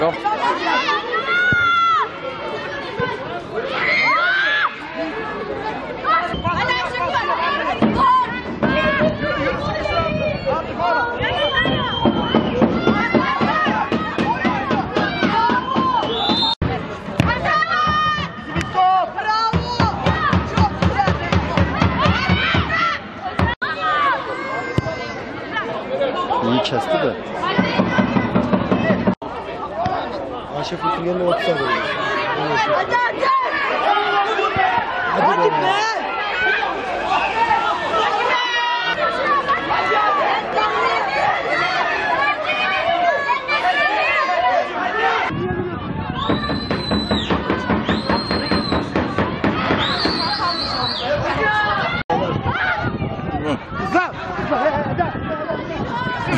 Go. Kesti de. Ayşe Fırtın yerine 30 saniye. Hadi be.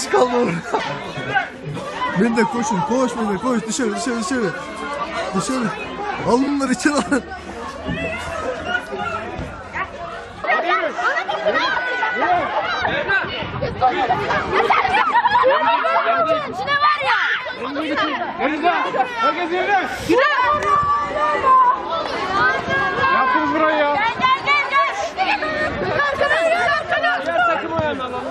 Çıkalım. Ben de koşun, koş ben de koş dışarı dışarı dışarı. Dışarı. Al bunları içeri alın. İçine var ya. Herkes yerine. Yürü. Yaptınız burayı ya. Gel gel gel gel. Yürü arkana yürü arkana. Diğer takım ayağını alalım.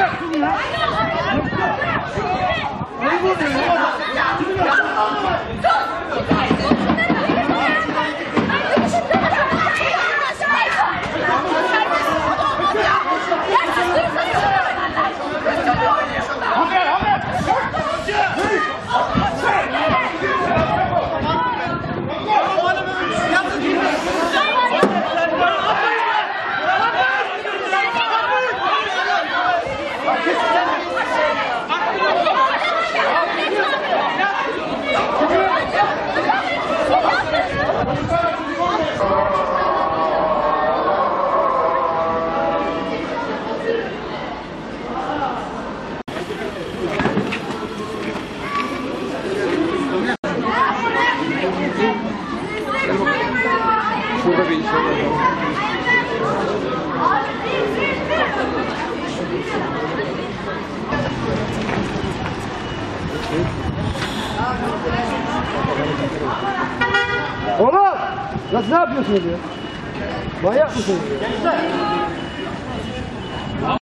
下，注意！Oğlum! Nasıl ne yapıyorsunuz ya? Manyak mısınız ya?